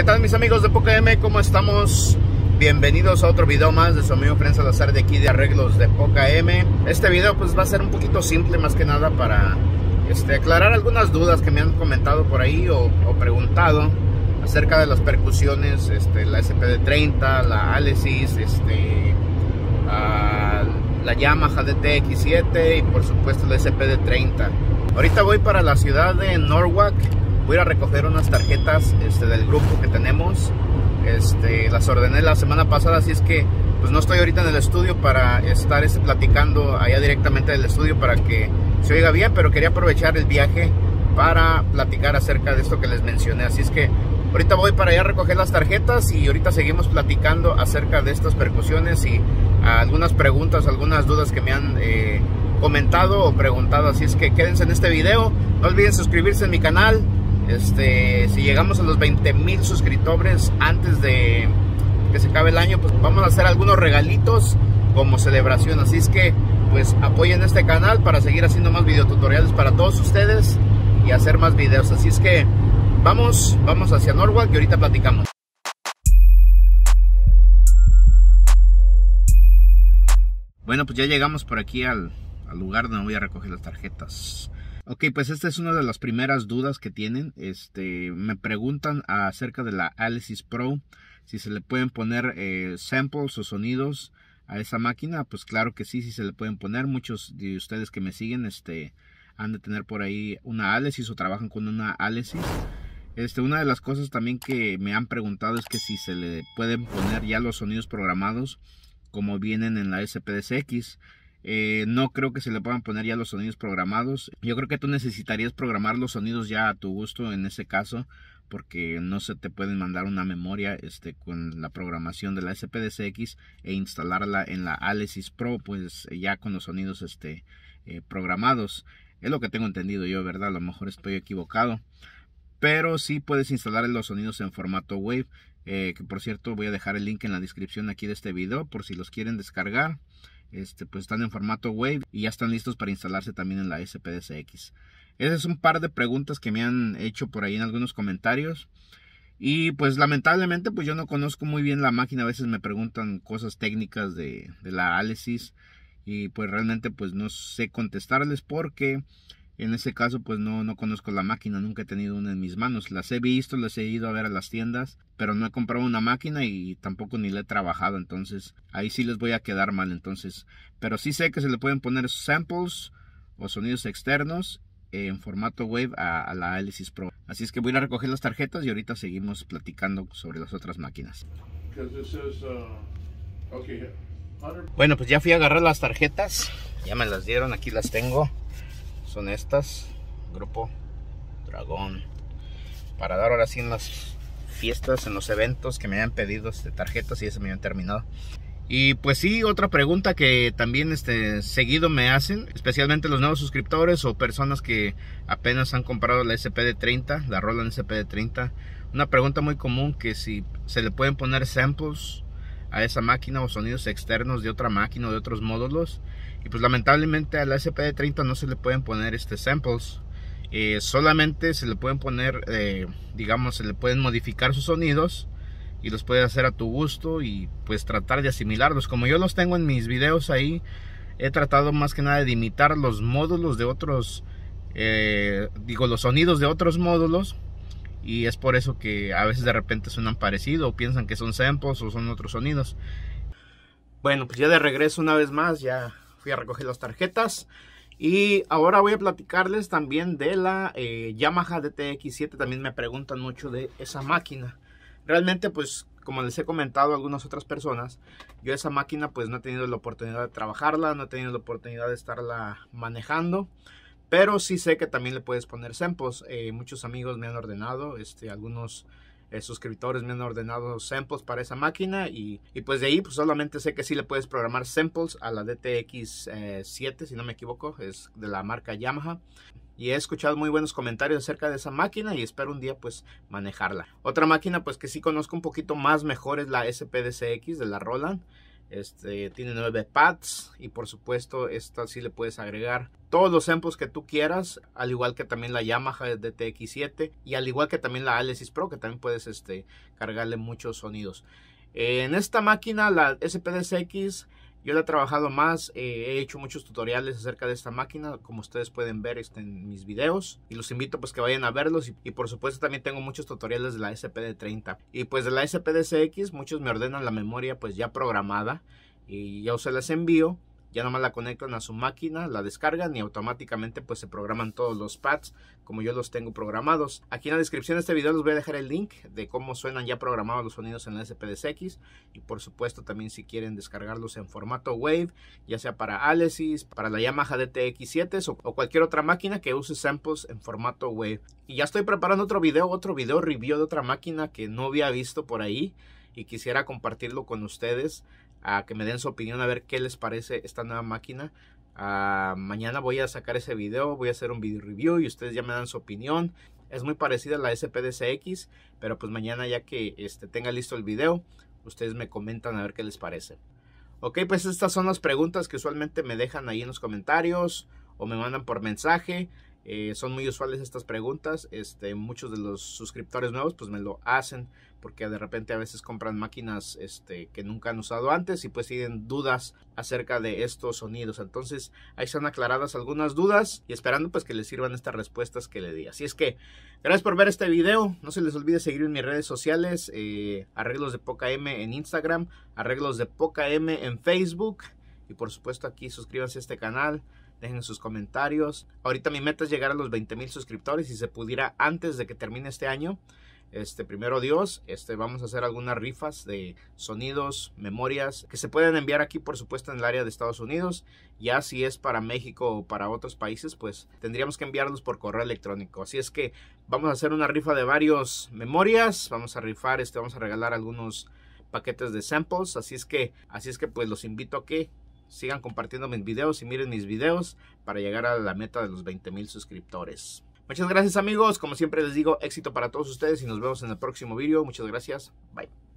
¿Qué tal mis amigos de PocaM? ¿Cómo estamos? Bienvenidos a otro video más de su amigo Fren Salazar de aquí de Arreglos de M. Este video pues va a ser un poquito simple más que nada para este, aclarar algunas dudas que me han comentado por ahí o, preguntado acerca de las percusiones, este, la SPD30, la Alesis, este, la Yamaha DTX7 y por supuesto la SPD30. Ahorita voy para la ciudad de Norwalk voy a recoger unas tarjetas este, del grupo que tenemos. Este, las ordené la semana pasada, así es que pues no estoy ahorita en el estudio para estar este, platicando allá directamente del estudio para que se oiga bien, pero quería aprovechar el viaje para platicar acerca de esto que les mencioné. Así es que ahorita voy para allá a recoger las tarjetas y ahorita seguimos platicando acerca de estas percusiones y algunas preguntas, algunas dudas que me han eh, comentado o preguntado. Así es que quédense en este video. No olviden suscribirse en mi canal, este, si llegamos a los 20 mil suscriptores antes de que se acabe el año, pues vamos a hacer algunos regalitos como celebración. Así es que, pues apoyen este canal para seguir haciendo más videotutoriales para todos ustedes y hacer más videos. Así es que vamos, vamos hacia Norwalk y ahorita platicamos. Bueno, pues ya llegamos por aquí al, al lugar donde voy a recoger las tarjetas. Ok, pues esta es una de las primeras dudas que tienen. Este, me preguntan acerca de la Alesis Pro, si se le pueden poner eh, samples o sonidos a esa máquina. Pues claro que sí, sí se le pueden poner. Muchos de ustedes que me siguen, este, han de tener por ahí una Alesis o trabajan con una Alesis. Este, una de las cosas también que me han preguntado es que si se le pueden poner ya los sonidos programados como vienen en la SPDCX. Eh, no creo que se le puedan poner ya los sonidos programados. Yo creo que tú necesitarías programar los sonidos ya a tu gusto en ese caso porque no se te pueden mandar una memoria este, con la programación de la SPDCX e instalarla en la Alesis Pro pues ya con los sonidos este, eh, programados. Es lo que tengo entendido yo, ¿verdad? A lo mejor estoy equivocado. Pero sí puedes instalar los sonidos en formato Wave. Eh, que por cierto voy a dejar el link en la descripción aquí de este video por si los quieren descargar este, pues están en formato Wave y ya están listos para instalarse también en la SPDCX. Ese es un par de preguntas que me han hecho por ahí en algunos comentarios. Y pues lamentablemente pues yo no conozco muy bien la máquina. A veces me preguntan cosas técnicas de, de la Alesis. Y pues realmente pues no sé contestarles porque en ese caso, pues no, no conozco la máquina, nunca he tenido una en mis manos. Las he visto, las he ido a ver a las tiendas, pero no he comprado una máquina y tampoco ni la he trabajado. Entonces, ahí sí les voy a quedar mal. Entonces, pero sí sé que se le pueden poner samples o sonidos externos en formato wave a, la Alesis Pro. Así es que voy a recoger las tarjetas y ahorita seguimos platicando sobre las otras máquinas. Uh, bueno, pues ya fui a agarrar las tarjetas. Ya me las dieron, aquí las tengo son estas grupo dragón para dar ahora sí en las fiestas en los eventos que me hayan pedido este, tarjetas y eso me han terminado y pues sí, otra pregunta que también este, seguido me hacen, especialmente los nuevos suscriptores o personas que apenas han comprado la SPD30, la Roland SPD30. Una pregunta muy común que si se le pueden poner samples a esa máquina o sonidos externos de otra máquina o de otros módulos. Y pues lamentablemente a la SPD30 no se le pueden poner este samples. Eh, solamente se le pueden poner, eh, digamos, se le pueden modificar sus sonidos y los puedes hacer a tu gusto y pues tratar de asimilarlos. Como yo los tengo en mis videos ahí, he tratado más que nada de imitar los módulos de otros, eh, digo, los sonidos de otros módulos. Y es por eso que a veces de repente suenan parecido o piensan que son samples o son otros sonidos. Bueno, pues ya de regreso una vez más, ya fui a recoger las tarjetas. Y ahora voy a platicarles también de la eh, Yamaha DTX7. También me preguntan mucho de esa máquina. Realmente, pues, como les he comentado a algunas otras personas, yo esa máquina pues no he tenido la oportunidad de trabajarla, no he tenido la oportunidad de estarla manejando. Pero sí sé que también le puedes poner samples. Eh, muchos amigos me han ordenado, este, algunos eh, suscriptores me han ordenado samples para esa máquina y, pues de ahí pues solamente sé que sí le puedes programar samples a la DTX 7 eh, si no me equivoco, es de la marca Yamaha y he escuchado muy buenos comentarios acerca de esa máquina y espero un día pues manejarla. Otra máquina pues que sí conozco un poquito más mejor es la SPDCX de la Roland. Este, tiene nueve pads y por supuesto esta sí le puedes agregar todos los samples que tú quieras, al igual que también la Yamaha DTX7 y al igual que también la Alesis Pro que también puedes este, cargarle muchos sonidos. En esta máquina, la SPDSX, yo la he trabajado más, eh, he hecho muchos tutoriales acerca de esta máquina, como ustedes pueden ver este, en mis videos. Y los invito pues que vayan a verlos. Y, por supuesto también tengo muchos tutoriales de la SPD30. Y pues de la SPDCX, muchos me ordenan la memoria pues ya programada. Y ya se las envío ya nomás la conectan a su máquina, la descargan y automáticamente pues se programan todos los pads como yo los tengo programados. Aquí en la descripción de este video les voy a dejar el link de cómo suenan ya programados los sonidos en la SPDX y por supuesto también si quieren descargarlos en formato Wave, ya sea para Alesis, para la Yamaha DTX7 o, o cualquier otra máquina que use samples en formato Wave. Y ya estoy preparando otro video, otro video review de otra máquina que no había visto por ahí y quisiera compartirlo con ustedes a que me den su opinión a ver qué les parece esta nueva máquina. Uh, mañana voy a sacar ese video, voy a hacer un video review y ustedes ya me dan su opinión. Es muy parecida a la SPDCX, pero pues mañana ya que este, tenga listo el video, ustedes me comentan a ver qué les parece. Ok, pues estas son las preguntas que usualmente me dejan ahí en los comentarios o me mandan por mensaje. Eh, son muy usuales estas preguntas. Este, muchos de los suscriptores nuevos pues me lo hacen porque de repente a veces compran máquinas este, que nunca han usado antes y pues tienen dudas acerca de estos sonidos. Entonces ahí están aclaradas algunas dudas y esperando pues que les sirvan estas respuestas que le di. Así es que gracias por ver este video. No se les olvide seguir en mis redes sociales. Eh, arreglos de Poca M en Instagram. Arreglos de Poca M en Facebook. Y por supuesto aquí suscríbanse a este canal dejen sus comentarios. Ahorita mi meta es llegar a los 20 mil suscriptores y si se pudiera antes de que termine este año. Este, primero Dios, este, vamos a hacer algunas rifas de sonidos, memorias que se pueden enviar aquí, por supuesto, en el área de Estados Unidos. Ya si es para México o para otros países, pues tendríamos que enviarlos por correo electrónico. Así es que vamos a hacer una rifa de varios memorias. Vamos a rifar, este, vamos a regalar algunos paquetes de samples. Así es que, así es que, pues los invito a que sigan compartiendo mis videos y miren mis videos para llegar a la meta de los 20 mil suscriptores. Muchas gracias amigos, como siempre les digo, éxito para todos ustedes y nos vemos en el próximo video. Muchas gracias, bye.